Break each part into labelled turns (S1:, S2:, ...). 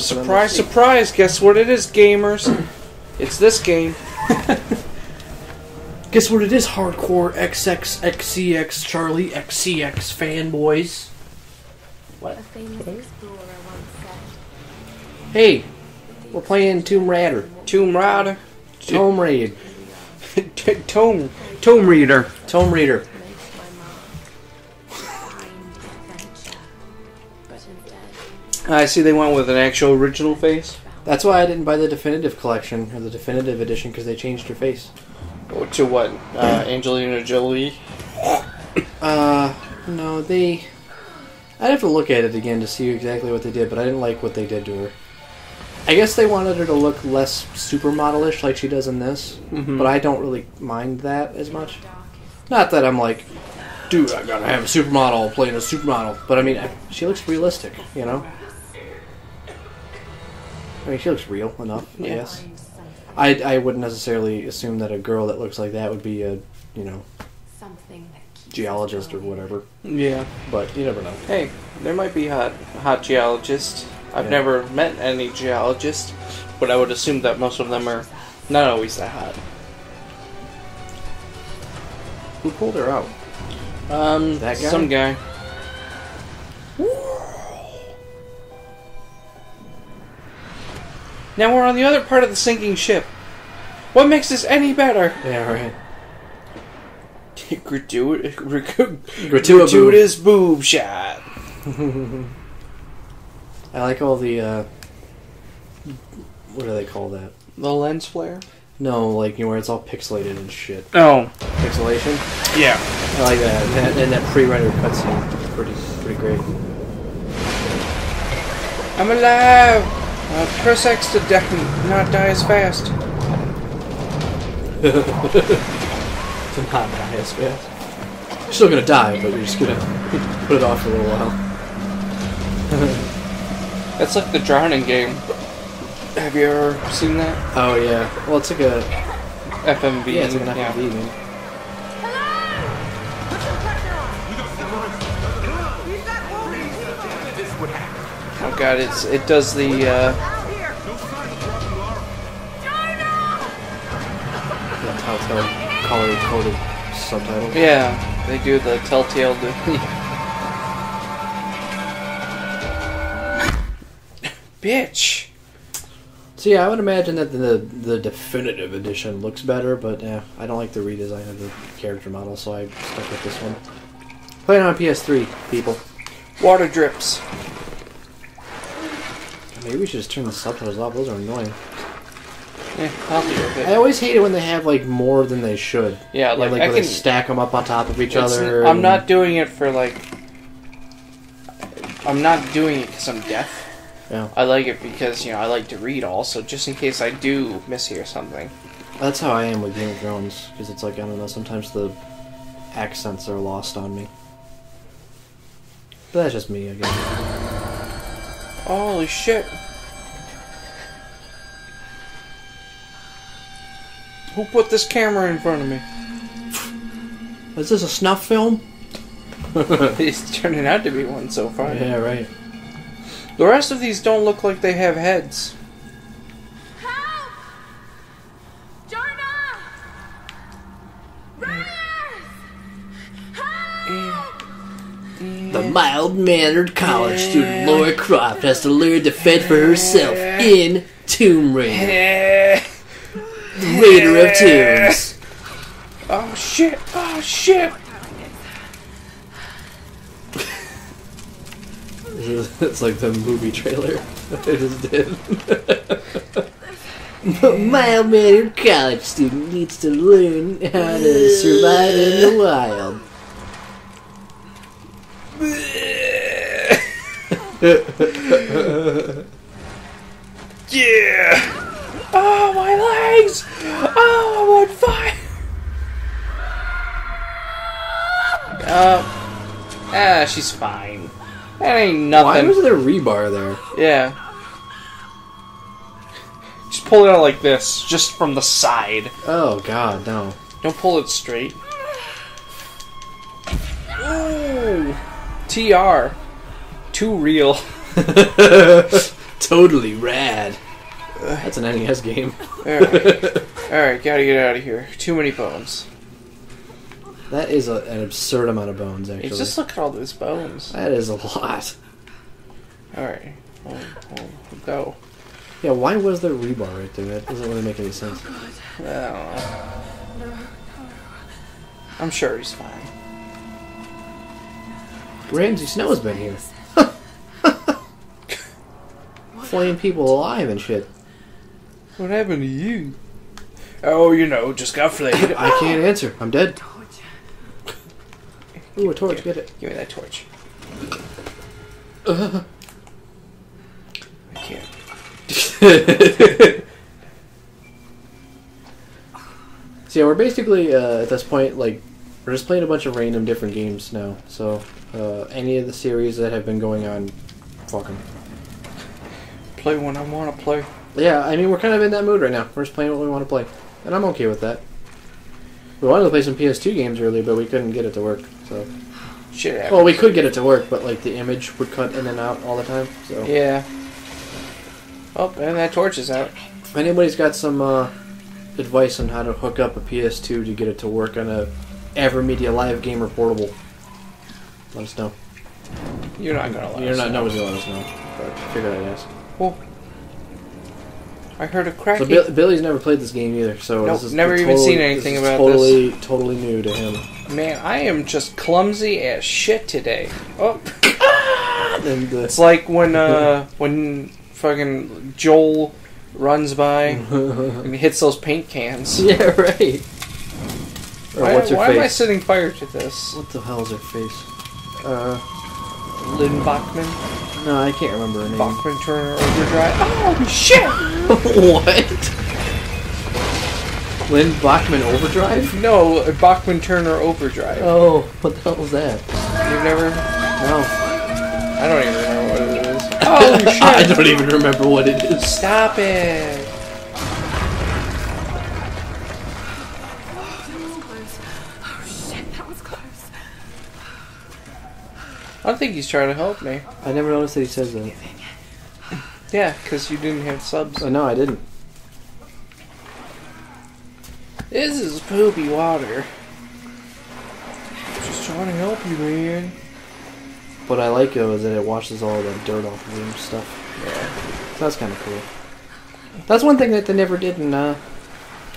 S1: Surprise, surprise! Guess what it is, gamers? It's this game.
S2: Guess what it is, hardcore XXXCX Charlie XCX fanboys?
S3: A famous explorer once said,
S2: Hey, we're playing Tomb Raider.
S1: Tomb Raider.
S2: Tomb Raider.
S1: Tomb Tome. Tome Reader.
S2: Tomb Raider.
S1: I see they went with an actual original face.
S2: That's why I didn't buy the definitive collection or the definitive edition because they changed her face.
S1: To what? Uh, Angelina Jolie.
S2: Uh, no, they. I'd have to look at it again to see exactly what they did, but I didn't like what they did to her. I guess they wanted her to look less supermodelish like she does in this,
S1: Mhm.
S2: but I don't really mind that as much. Not that I'm like, dude, I gotta have a supermodel playing a supermodel, but I mean, I, she looks realistic, you know. I mean, she looks real enough, I
S1: Yeah.
S2: guess. I I wouldn't necessarily assume that a girl that looks like that would be a you know
S3: something that keeps us
S2: geologist or whatever,
S1: Yeah.
S2: but you never know.
S1: Hey, there might be hot hot geologists. I've
S2: Yeah.
S1: never met any geologists, but I would assume that most of them are not always that hot.
S2: Who pulled her out?
S1: Um,
S2: That guy?
S1: some guy. Now we're on the other part of the sinking ship. What makes this any better?
S2: Yeah, right.
S1: Gratuitous,
S2: Gratuitous.
S1: gratuitous boob shot.
S2: I like all the uh, what do they call that?
S1: The lens flare.
S2: No, like you know where it's all pixelated and shit.
S1: Oh,
S2: Pixelation.
S1: yeah.
S2: I like that. And that, and that pre-rendered cutscene, is pretty pretty great.
S1: I'm alive. Uh, press X to die, not die as fast.
S2: To not die as fast. You're still gonna die, but you're just gonna put it off for a little while.
S1: That's like the drowning game. Have you ever seen that?
S2: Oh yeah. Well, it's like a
S1: FMV.
S2: yeah, it's like an FMV game.
S1: God, it's it does the uh,
S2: The Telltale color coded subtitle.
S1: yeah they do the telltale. Bitch.
S2: So yeah, I would imagine that the the definitive edition looks better, but yeah, I don't like the redesign of the character model, so I stuck with this one. Playing on PS3, people.
S1: Water drips.
S2: Maybe we should just turn the subtitles off. Those are annoying.
S1: Yeah, I'll deal with
S2: I always hate it when they have like more than they should.
S1: Yeah, like,
S2: like
S1: I
S2: when
S1: can.
S2: they stack them up on top of each
S1: it's-
S2: other.
S1: I'm
S2: and-
S1: not doing it for like. I'm not doing it because I'm deaf.
S2: Yeah,
S1: I like it because you know I like to read also, just in case I do mishear something.
S2: that's how I am with Game of Thrones because it's like I don't know. Sometimes the accents are lost on me. But that's just me, I guess.
S1: Holy shit! Who put this camera in front of me?
S2: Is this a snuff film?
S1: it's turning out to be one so far.
S2: Yeah, right.
S1: The rest of these don't look like they have heads.
S2: The mild mannered college student Laura Croft has to learn to fend for herself in Tomb Raider, the Raider of Tombs.
S1: Oh shit! Oh shit!
S2: it's like the movie trailer that they just did. A mild mannered college student needs to learn how to survive in the wild.
S1: Yeah! Oh my legs! Oh, I'm on fire! Uh, ah, she's fine. That ain't nothing.
S2: Why was there rebar there?
S1: Yeah. Just pull it out like this, just from the side.
S2: Oh god, no.
S1: Don't pull it straight. Ooh. TR. Too real.
S2: totally rad. That's an NES game.
S1: Alright. Alright, gotta get out of here. Too many bones.
S2: That is a, an absurd amount of bones,
S1: Hey,
S2: actually.
S1: just look at all those bones.
S2: That is a lot.
S1: Alright. We'll, we'll go.
S2: Yeah, why was there rebar right there? That doesn't really make any sense.
S1: Oh, I don't know. I'm sure he's fine.
S2: Ramsay Snow's been here. Flaying people alive and shit.
S1: What happened to you? Oh, you know, just got flayed.
S2: I can't answer. I'm dead. Ooh, a torch. Get it.
S1: Give me that torch.
S2: Uh.
S1: I can't.
S2: So yeah, we're basically uh, at this point like we're just playing a bunch of random different games now. So uh, any of the series that have been going on, fucking
S1: Play when I want to play.
S2: yeah. I mean, we're kind of in that mood right now. We're just playing what we want to play, and I'm okay with that. We wanted to play some PS2 games earlier, but we couldn't get it to work. So
S1: Shit happens.
S2: well, we could get it to work, but like the image would cut in and out all the time. So
S1: Yeah. Oh, and that torch is out.
S2: if anybody's got some uh, advice on how to hook up a PS2 to get it to work on a AverMedia Live Gamer portable, let us know.
S1: You're not gonna let
S2: You're
S1: us
S2: not
S1: know.
S2: nobody's gonna let us know, but I figured I'd ask.
S1: I heard a cracky.
S2: So Bill, Billy's never played this game either, so
S1: Nope,
S2: this is
S1: never even
S2: totally-
S1: seen anything
S2: this is
S1: about
S2: totally, Totally new to him.
S1: Man, I am just clumsy as shit today. Oh,
S2: And
S1: it's like when uh when fucking Joel runs by and hits those paint cans.
S2: yeah, right. Or
S1: Why, why am I setting fire to this?
S2: What the hell's her face? Uh,
S1: Lynn Bachman,
S2: no, I can't remember her name.
S1: Bachman Turner Overdrive. Oh shit!
S2: what? Lynn Bachman Overdrive?
S1: No, Bachman Turner Overdrive.
S2: Oh, what the hell was that?
S1: You've never?
S2: No.
S1: I don't even remember what it is. Oh shit!
S2: I don't even remember what it is.
S1: Stop it! I think he's trying to help me.
S2: I never noticed that he says that.
S1: Yeah, because you didn't have subs.
S2: Oh, no, I didn't.
S1: This is poopy water. Just trying to help you, man.
S2: What I like though is that it washes all the dirt off of him stuff.
S1: Yeah.
S2: So that's kind of cool. That's one thing that they never did in uh,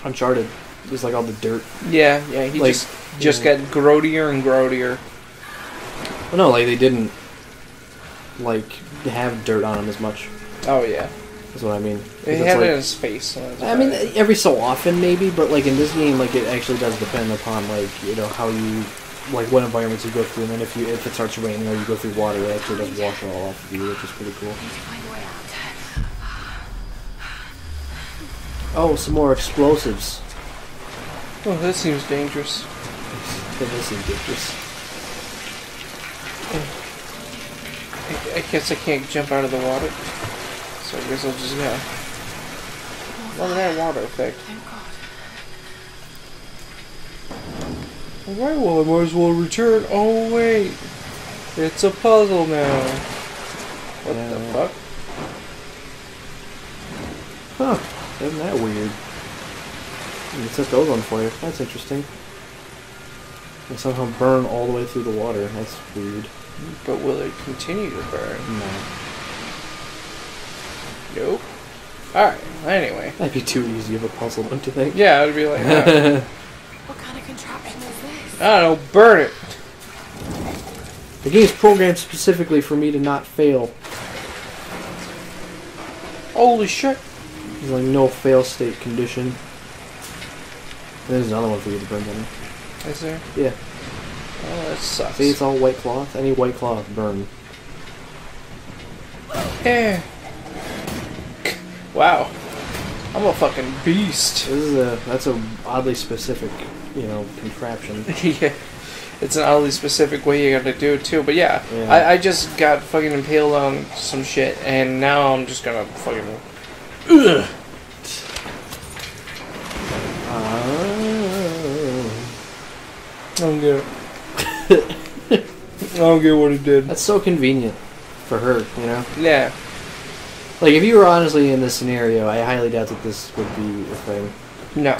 S2: Uncharted. Just like all the dirt.
S1: Yeah, yeah. He
S2: Like,
S1: just just
S2: yeah.
S1: got grodier and grodier.
S2: Well, no, like they didn't like have dirt on him as much.
S1: Oh yeah.
S2: that's what I mean.
S1: He had
S2: like-
S1: it in his face. so
S2: I mean,
S1: it.
S2: every so often maybe, but like in this game, like it actually does depend upon like you know how you like what environments you go through, and then if you if it starts raining or you go through water, it actually does wash it all off of you, which is pretty cool.
S3: Find a way out.
S2: Oh, some more explosives.
S1: oh, this seems dangerous.
S2: That does seem dangerous.
S1: I, guess I can't jump out of the water, so I guess I'll just go. Look at that water effect. Alright, well, I might as well return. Oh, wait. It's a puzzle now. What the
S2: Yeah.
S1: fuck?
S2: Huh? Isn't that weird? It set those on fire. That's interesting. And somehow burn all the way through the water. That's weird.
S1: But will it continue to burn?
S2: No.
S1: Nope. Alright, anyway.
S2: That'd be too easy of a puzzle, don't you think?
S1: Yeah, I'd be like,
S3: What kind of contraption is this?
S1: I don't know, burn it.
S2: the game's programmed specifically for me to not fail.
S1: Holy shit.
S2: There's like no fail state condition. There's another one for you to burn on.
S1: Is there?
S2: Yeah.
S1: Oh, that sucks.
S2: See, it's all white cloth. Any white cloth, burn.
S1: Yeah. Wow. I'm a fucking beast.
S2: This is a that's a oddly specific, you know, contraption.
S1: yeah. It's an oddly specific way you gotta do it too, but yeah,
S2: Yeah.
S1: I, I just got fucking impaled on some shit, and now I'm just gonna fucking. Ugh.
S2: Oh.
S1: I don't get it. I don't get what he did.
S2: That's so convenient for her, you know.
S1: Yeah.
S2: Like, if you were honestly in this scenario, I highly doubt that this would be a thing.
S1: No.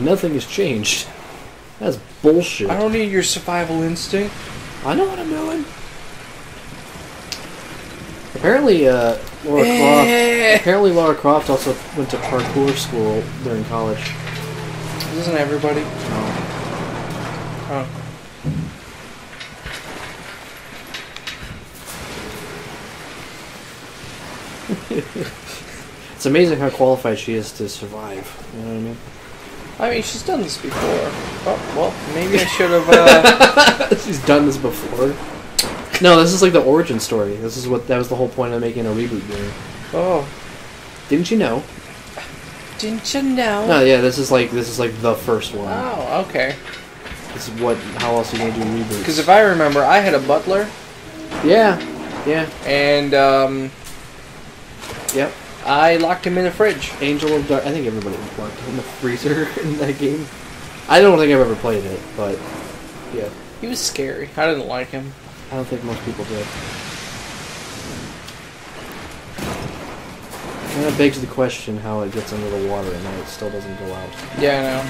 S2: Nothing has changed. That's bullshit.
S1: I don't need your survival instinct.
S2: I know what I'm doing. Apparently, uh, Laura
S1: Eh.
S2: Croft. Apparently, Laura Croft also went to parkour school during college.
S1: Isn't everybody?
S2: Um,
S1: Oh.
S2: it's amazing how qualified she is to survive. You know what I mean?
S1: I mean, she's done this before. Oh, well, maybe I should have. Uh,
S2: She's done this before. No, this is like the origin story. This is what that was the whole point of making a reboot game.
S1: oh,
S2: Didn't you know?
S1: didn't you know?
S2: No, yeah, this is like this is like the first one.
S1: Oh, okay.
S2: This is what? How else are you gonna do reboots?
S1: Because if I remember, I had a butler,
S2: yeah, yeah,
S1: and um,
S2: yep.
S1: I locked him in the fridge.
S2: Angel of Dark. I think everybody locked him in the freezer in that game. I don't think I've ever played it, but yeah,
S1: He was scary. I didn't like him.
S2: I don't think most people did. And that begs the question how it gets under the water and how it still doesn't go out.
S1: Yeah, I know.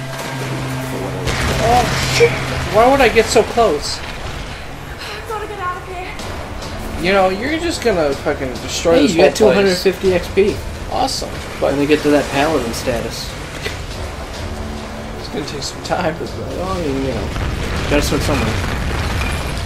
S1: Oh shit! Why would I get so close?
S3: I've got to get out of here.
S1: You know, you're just gonna fucking destroy
S2: Hey,
S1: this
S2: you
S1: whole
S2: got
S1: place.
S2: 250 XP.
S1: Awesome,
S2: But
S1: but
S2: when they get to that paladin status,
S1: it's gonna take some time.
S2: well, I mean, you know, gotta start somewhere.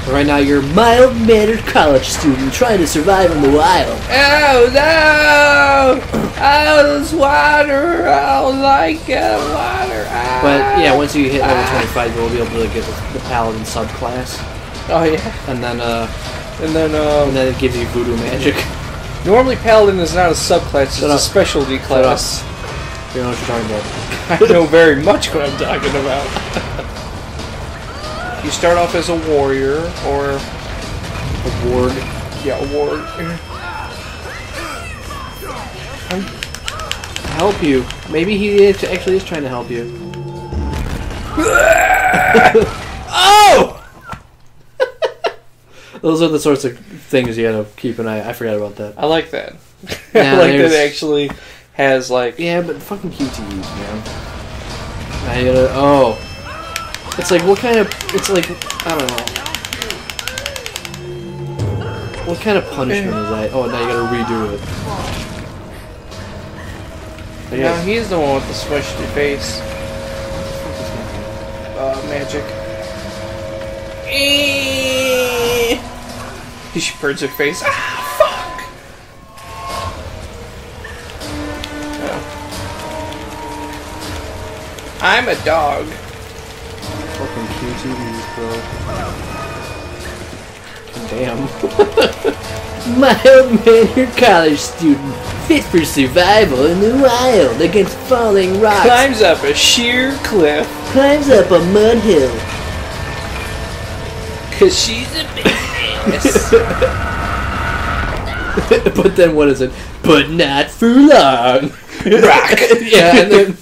S2: Right now, you're a mild-mannered college student trying to survive in the wild.
S1: Oh no! Oh, this water! I don't like uh, water. Ah.
S2: But yeah, once you hit level 25, you'll be able to get the, the paladin subclass,
S1: Oh yeah,
S2: and then uh,
S1: and then uh
S2: and
S1: um,
S2: then it gives you voodoo magic.
S1: normally paladin is not a subclass; it's
S2: Shut
S1: a
S2: up.
S1: specialty class.
S2: you know what you're talking about.
S1: I know very much what I'm talking about. you start off as a warrior, or
S2: A ward.
S1: yeah, a ward.
S2: Help you. Maybe he is- actually is trying to help you.
S1: Oh!
S2: Those are the sorts of things you gotta keep an eye. I forgot about that.
S1: I like that.
S2: Yeah,
S1: I like that it actually has like
S2: Yeah, but fucking QTEs, man. You gotta. Oh. It's like, what kind of. It's like. I don't know. What kind of punishment is that? Oh, now you gotta redo it. I
S1: Now he's the one with the smushy face. Uh, magic. Eh. She burns her face. Ah, fuck! Oh. I'm a dog.
S2: Fucking QTEs, bro. Damn. Mild-mannered college student, fit for survival in the wild against falling rocks.
S1: Climbs up a sheer cliff.
S2: climbs up a mud hill.
S1: Cause she's a badass.
S2: but then what is it? But not for long.
S1: Rock.
S2: yeah, and then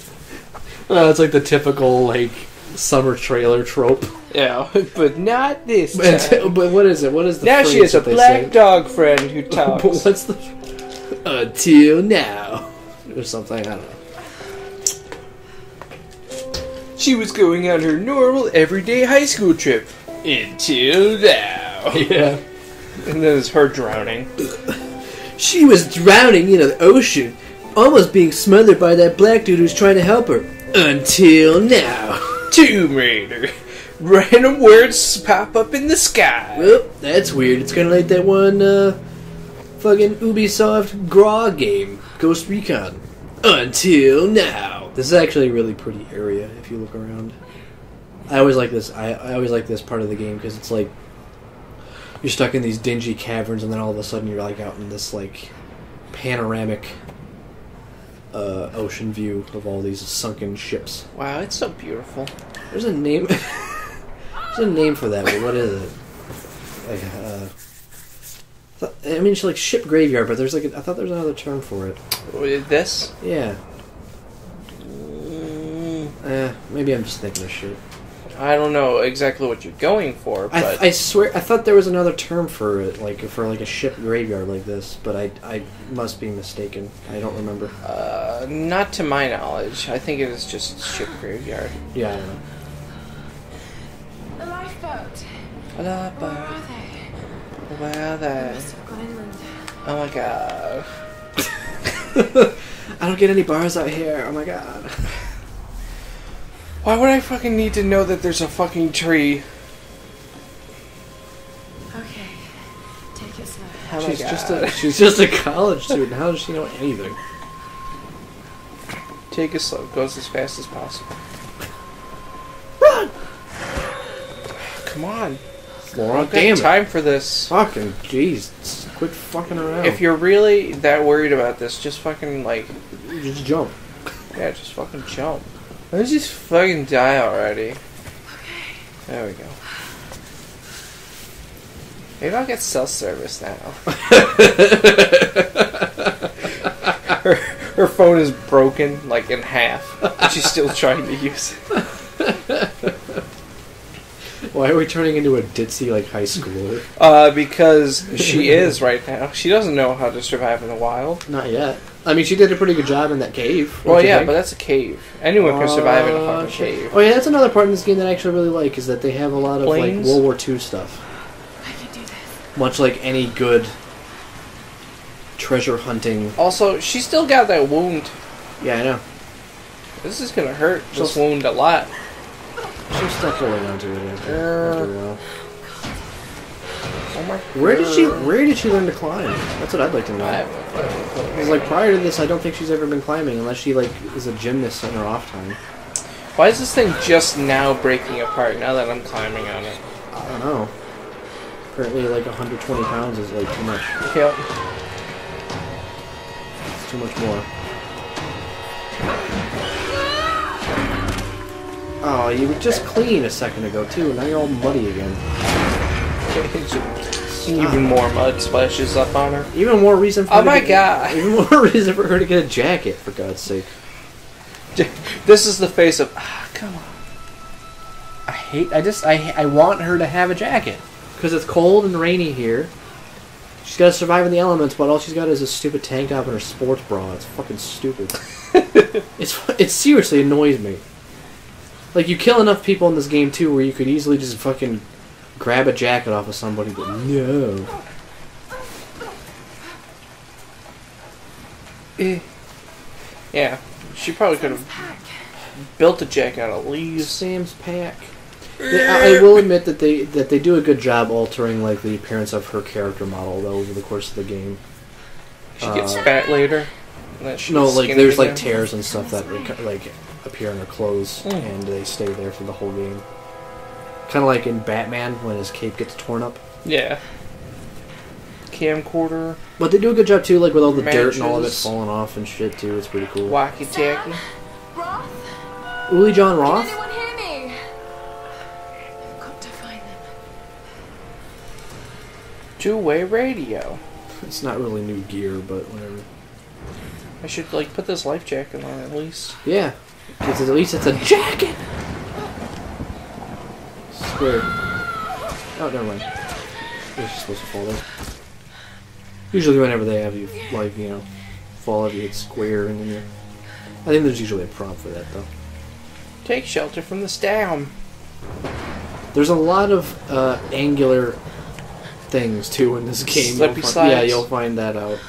S2: uh, it's like the typical like summer trailer trope.
S1: yeah, but not this
S2: But,
S1: time.
S2: but what is it? What is the
S1: Now she has a black
S2: say?
S1: dog friend who
S2: But
S1: talks.
S2: what's the until now or something? I don't know.
S1: She was going on her normal, everyday high school trip. Until now.
S2: Yeah.
S1: And then it's her drowning.
S2: She was drowning in the ocean, almost being smothered by that black dude who's trying to help her. Until now.
S1: Tomb Raider. Random words pop up in the sky.
S2: Well, that's weird. It's kind of like that one, uh, fucking Ubisoft Graw game, Ghost Recon. Until now. This is actually a really pretty area if you look around. I always like this. I, I always like this part of the game because it's like you're stuck in these dingy caverns, and then all of a sudden you're like out in this like panoramic uh, ocean view of all these sunken ships.
S1: Wow, it's so beautiful.
S2: There's a name. There's a name for that, but what is it? Like, uh, I mean, it's like ship graveyard, but there's like a, I thought there was another term for it.
S1: This?
S2: Yeah.
S1: Mm,
S2: Eh, maybe I'm just thinking of shit.
S1: I don't know exactly what you're going for,
S2: I,
S1: but
S2: I swear, I thought there was another term for it, like for like a ship graveyard like this, but I, I must be mistaken. I don't remember.
S1: uh, not to my knowledge. I think it was just ship graveyard.
S2: Yeah, I don't know.
S3: The lifeboat.
S1: Hello,
S3: Where
S1: bud.
S3: are they?
S1: Where are
S3: They
S1: they?
S3: must have gone inland.
S1: Oh my god.
S2: I don't get any bars out here. Oh my god.
S1: Why would I fucking need to know that there's a fucking tree?
S3: Okay. Take it slow.
S1: Oh my
S2: she's just a she's just a college student. How does she know anything?
S1: Take it slow. Goes as fast as possible. Run! Come on.
S2: Laura,
S1: I've got
S2: damn it.
S1: time for this.
S2: Fucking jeez. Quit fucking around.
S1: If you're really that worried about this, just fucking like,
S2: just jump.
S1: yeah, just fucking jump. Let's just fucking die already. Okay. There we go. Maybe I'll get cell service now. her, her phone is broken, like in half, but she's still trying to use it.
S2: Why are we turning into a ditzy like high schooler?
S1: Uh, because she is right now. She doesn't know how to survive in the wild.
S2: Not yet. I mean, she did a pretty good job in that cave.
S1: Well, yeah,
S2: think?
S1: but that's a cave. Anyone can survive in a
S2: Uh,
S1: fucking cave.
S2: Oh yeah, that's another part in this game that I actually really like is that they have a lot of
S1: Planes?
S2: like World War II stuff,
S3: I can do this.
S2: much like any good treasure hunting.
S1: Also, she still got that wound.
S2: Yeah, I know.
S1: This is gonna hurt this
S2: So-
S1: wound a lot.
S2: She'll stop going onto it after,
S1: Uh,
S2: after a while.
S1: Oh my.
S2: Where did she Where did she learn to climb? That's what I'd like to know.
S1: I have no clue.
S2: Because like prior to this, I don't think she's ever been climbing unless she like is a gymnast in her off time.
S1: Why is this thing just now breaking apart now that I'm climbing on it?
S2: I don't know. Apparently, like 120 pounds is like too much.
S1: Yep.
S2: It's too much more. Oh, you were just clean a second ago too. Now you're all muddy again.
S1: Even more mud splashes up on her.
S2: Even more reason for
S1: Oh
S2: her to
S1: my
S2: get-
S1: God.
S2: Even more reason for her to get a jacket. For God's sake.
S1: This is the face of. Ah, come on.
S2: I hate. I just. I. I want her to have a jacket because it's cold and rainy here. She's got to survive in the elements, but all she's got is a stupid tank top and her sports bra. It's fucking stupid. it's. It seriously annoys me. Like you kill enough people in this game too, where you could easily just fucking grab a jacket off of somebody, but no.
S1: Eh. Yeah, she probably could have built a jacket out of leaves.
S2: Sam's pack. Yeah, I, I will admit that they that they do a good job altering like the appearance of her character model though over the course of the game.
S1: She gets
S2: Uh,
S1: fat later. and then she's
S2: No, like
S1: skinny
S2: there's like tears and stuff that like, like appear in her clothes,
S1: Mm.
S2: and they stay there for the whole game. Kind of like in Batman when his cape gets torn up.
S1: Yeah. Camcorder,
S2: But they do a good job too, like with all the dirt and all of it falling off and shit too. It's pretty cool.
S1: Wacky tacky.
S3: Roth?
S2: Uli John
S3: Can
S2: Roth.
S3: anyone hear me? I've got to find them.
S1: Two way radio.
S2: It's not really new gear, but whatever.
S1: I should like put this life jacket on at least.
S2: Yeah, because at least it's a jacket. Square. Oh, never mind. It's just supposed to fall there. Usually, whenever they have you like you know fall over, it's square, and then you're. I think there's usually a prompt for that though.
S1: Take shelter from the storm.
S2: There's a lot of uh, angular things too in this game.
S1: Slippy
S2: You'll yeah, you'll find that out.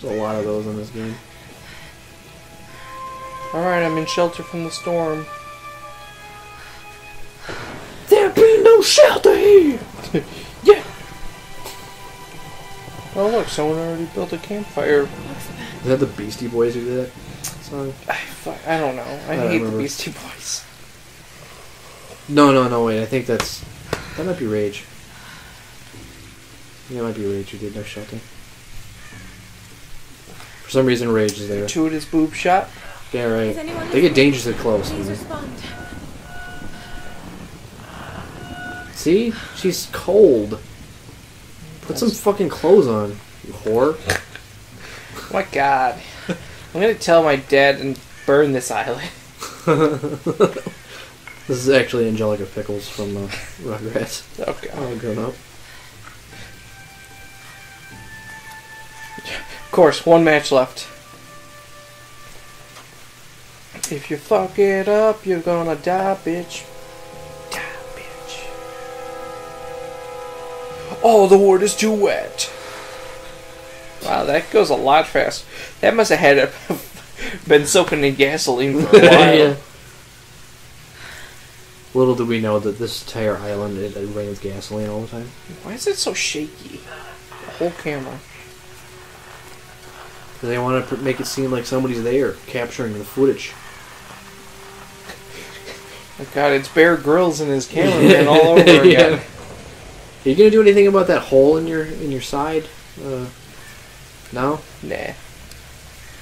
S2: There's a lot of those in this game.
S1: Alright, I'm in shelter from the storm.
S2: There be no shelter here.
S1: Yeah! Oh look, someone already built a campfire.
S2: Is that the Beastie Boys who did that song?
S1: I, fuck, I don't know. I,
S2: I don't
S1: hate the
S2: remember.
S1: Beastie Boys.
S2: No, no, no. Wait, I think that's that might be Rage. Yeah, it might be Rage who did No Shelter. For some reason, Rage is there.
S1: Gratuitous boob shot.
S2: Yeah, right. They get
S3: listening?
S2: dangerously close.
S3: Please respond.
S2: See, she's cold. Put some fucking clothes on, you whore.
S1: Oh my god. I'm gonna tell my dad and burn this island.
S2: This is actually Angelica Pickles from uh, Rugrats.
S1: Okay.
S2: All grown up.
S1: Of course, one match left. If you fuck it up, you're gonna die, bitch. Die, bitch. Oh, the word is too wet. Wow, that goes a lot fast. That must have had it been soaking in gasoline for a while.
S2: yeah. Little do we know that this entire island it, it rains gasoline all the time.
S1: Why is it so shaky? The whole camera.
S2: They want to make it seem like somebody's there capturing the footage.
S1: Oh god, it's Bear Grylls and his cameraman all over again.
S2: Yeah. Are you gonna do anything about that hole in your in your side? Uh, no.
S1: Nah.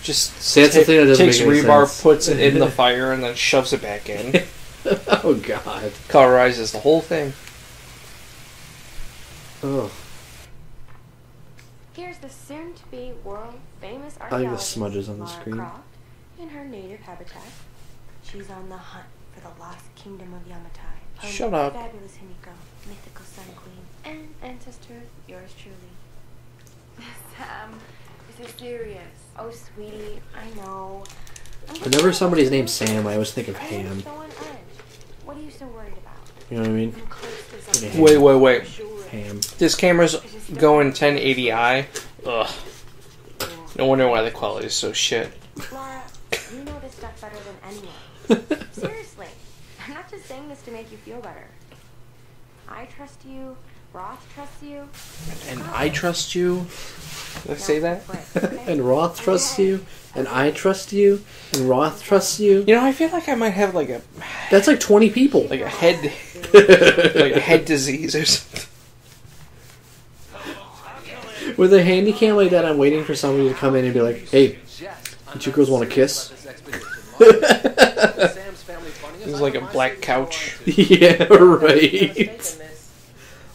S1: Just
S2: See, that's the thing that doesn't
S1: takes
S2: make any
S1: rebar,
S2: sense.
S1: puts it in the fire, and then shoves it back in.
S2: oh God.
S1: Colorizes the whole thing.
S2: Oh,
S3: Here's the soon-to-be world-famous
S2: I like the
S3: archaeologist
S2: smudges on the
S3: Lara
S2: screen.
S3: Croft in her native habitat. She's on the hunt for the lost kingdom of Yamatai. home
S1: Shut up.
S3: Fabulous Himiko, mythical sun queen, and ancestor of yours truly.
S4: Sam, this is serious.
S3: Oh, sweetie, I know.
S2: Whenever somebody's named. Sam, I always think of ham.
S3: so on. What are you so worried about?
S2: You know what I mean?
S3: I'm close to
S2: Yeah.
S1: Wait, wait, wait.
S2: Ham.
S1: This camera's going 1080i. Ugh. No wonder why the quality is so shit.
S3: Lara, you know this stuff better than anyone. saying this to make you feel better. I trust you. Roth trusts you.
S1: And I trust you. Did I say that?
S2: and Roth trusts you, and I trust you, and Roth trusts you.
S1: You know, I feel like I might have like a
S2: That's like twenty people.
S1: like a oh, head like a head disease or something.
S2: With a handy cam like that, I'm waiting for somebody to come in and be like, "Hey, you two girls want to kiss?"
S1: It's like a black couch.
S2: yeah, right.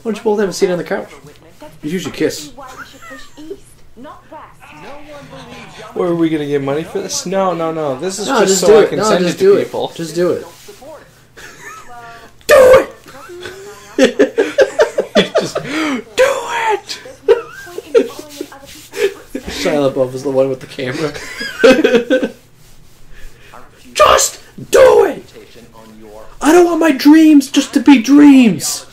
S2: Why don't you both have a seat on the couch? You should kiss.
S3: Why we should push east, not west.
S1: Where are we gonna get money for this? No, no, no. This is
S2: No,
S1: just,
S2: just
S1: so
S2: do
S1: I
S2: it.
S1: can
S2: No,
S1: send
S2: just
S1: it
S2: do
S1: to
S2: it.
S1: people.
S2: Just do it.
S1: do it. just do it.
S3: There's no point in following in other people's footsteps.
S2: Shia LaBeouf is the one with the camera. just do it. I don't want my dreams just to be dreams.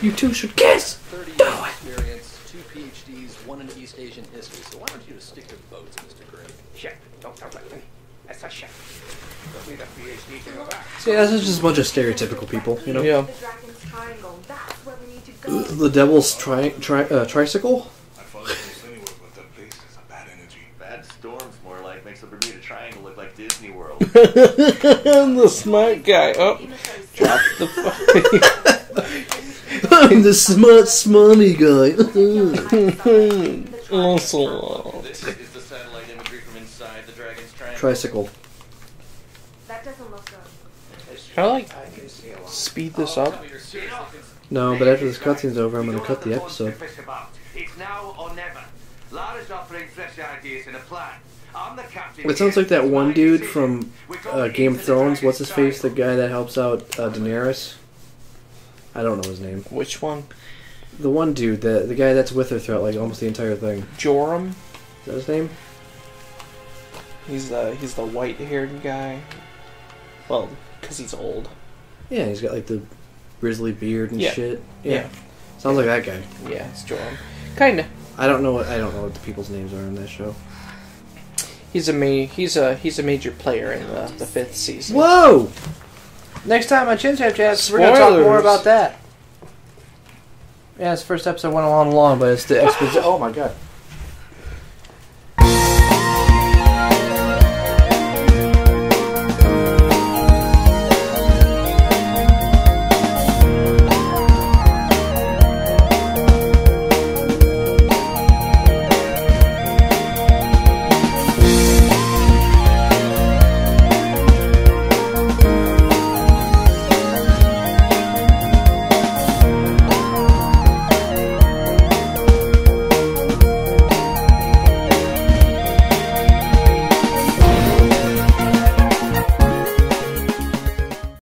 S2: You two should kiss.
S5: 30 years experience, two PhDs, one in East Asian history. So why don't you just stick to boats, Mr. Gray?
S6: Chef, don't talk like me. That's a chef. Don't need a PhD to know that.
S2: See, this is just a bunch of stereotypical people, you know.
S1: Yeah.
S3: The Dragon's Triangle. That's where we need to go.
S2: The devil's tri- tri- uh, tricycle.
S7: I followed this anyway, but that place is a bad energy.
S8: Bad storms, more like, makes the Bermuda Triangle look like Disney World.
S1: I'm the smart guy. Oh, drop the fuck.
S2: I'm the smart, smarmy guy.
S1: Also,
S8: this is the satellite imagery from inside the Dragon's Triangle.
S2: tricycle.
S3: That doesn't look good.
S1: can I like speed this up?
S2: Oh, no, but after this cutscene's over, I'm gonna cut the episode.
S6: It's now or never. Lara's offering fresh ideas and a plan. I'm the captain.
S2: It sounds like that one dude from uh, Game of Thrones. What's his face? The guy that helps out uh, Daenerys. I don't know his name.
S1: Which one?
S2: The one dude, the the guy that's with her throughout like almost the entire thing.
S1: Jorah.
S2: Is that his name?
S1: He's the he's the white-haired guy. Well, because he's old.
S2: Yeah, he's got like the grizzly beard and
S1: Yeah.
S2: shit.
S1: Yeah.
S2: sounds like that guy.
S1: Yeah, it's Jorah. Kinda.
S2: I don't know what I don't know what the people's names are in that show.
S1: He's a ma- he's a he's a major player in the, the fifth season.
S2: Whoa! Next time on Chin Chat Chats, we're gonna talk more about that. Yeah, this first episode went along long, but it's the exposition. Oh my god!